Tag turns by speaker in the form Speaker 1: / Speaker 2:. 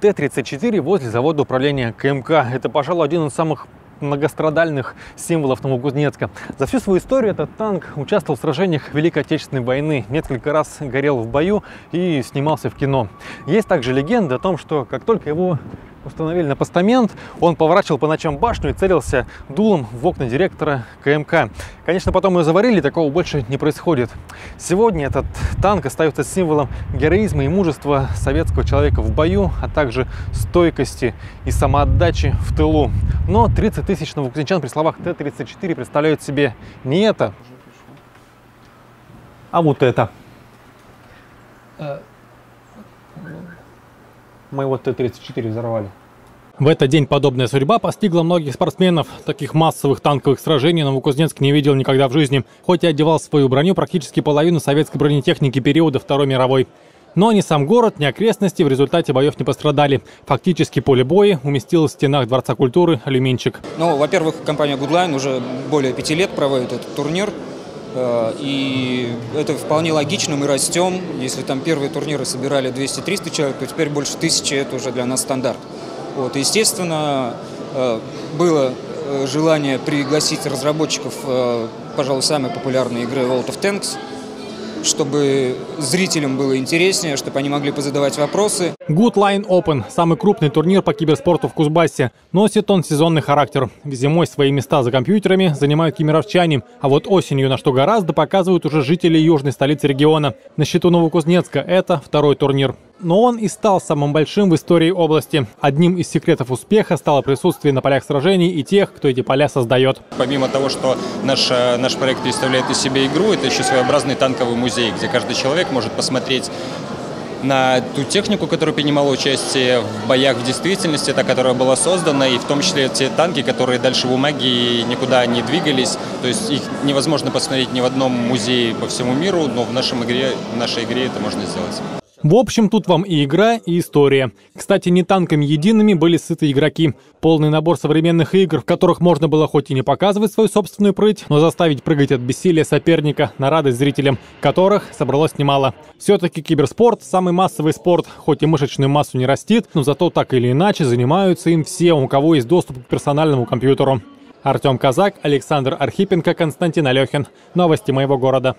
Speaker 1: Т-34 возле завода управления КМК. Это, пожалуй, один из самых многострадальных символов Новокузнецка. За всю свою историю этот танк участвовал в сражениях Великой Отечественной войны, несколько раз горел в бою и снимался в кино. Есть также легенда о том, что как только его установили на постамент, он поворачивал по ночам башню и целился дулом в окна директора КМК. Конечно, потом ее заварили, такого больше не происходит. Сегодня этот танк остается символом героизма и мужества советского человека в бою, а также стойкости и самоотдачи в тылу. Но 30 тысяч новокузнечан при словах Т-34 представляют себе не это, а вот это. Моего Т-34 взорвали. В этот день подобная судьба постигла многих спортсменов. Таких массовых танковых сражений Новокузнецк не видел никогда в жизни, хоть и одевал свою броню практически половину советской бронетехники периода Второй мировой. Но ни сам город, ни окрестности в результате боев не пострадали. Фактически поле боя уместилось в стенах Дворца культуры «Алюминчик».
Speaker 2: Ну, во-первых, компания Goodline уже более пяти лет проводит этот турнир. Э, и это вполне логично, мы растем. Если там первые турниры собирали 200-300 человек, то теперь больше тысячи, это уже для нас стандарт. Вот, естественно, э, было э, желание пригласить разработчиков, пожалуй, самой популярной игры World of Tanks – чтобы зрителям было интереснее, чтобы они могли позадавать вопросы.
Speaker 1: Good Line Open – самый крупный турнир по киберспорту в Кузбассе. Носит он сезонный характер. Зимой свои места за компьютерами занимают кемеровчане, а вот осенью на что гораздо показывают уже жители южной столицы региона. На счету Новокузнецка это второй турнир но он и стал самым большим в истории области. Одним из секретов успеха стало присутствие на полях сражений и тех, кто эти поля создает.
Speaker 3: Помимо того, что наш, э, наш проект представляет из себя игру, это еще своеобразный танковый музей, где каждый человек может посмотреть на ту технику, которая принимала участие в боях в действительности, та, которая была создана, и в том числе те танки, которые дальше в бумаге никуда не двигались. То есть их невозможно посмотреть ни в одном музее по всему миру, но в, нашем игре, в нашей игре это можно сделать.
Speaker 1: В общем, тут вам и игра, и история. Кстати, не танками едиными были сыты игроки. Полный набор современных игр, в которых можно было хоть и не показывать свою собственную прыть, но заставить прыгать от бессилия соперника на радость зрителям, которых собралось немало. Все-таки киберспорт – самый массовый спорт, хоть и мышечную массу не растит, но зато так или иначе занимаются им все, у кого есть доступ к персональному компьютеру. Артем Казак, Александр Архипенко, Константин Алехин. Новости моего города.